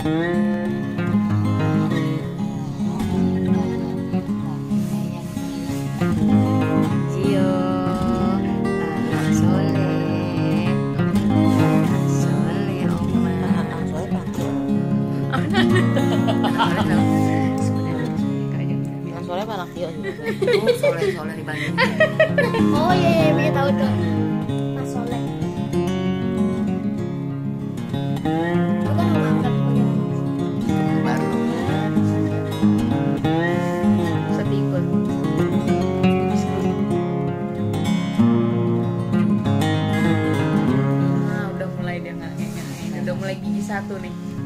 Soleh anak Anak soleh soleh di Bandung. Oh iya iya udah mulai gigi satu nih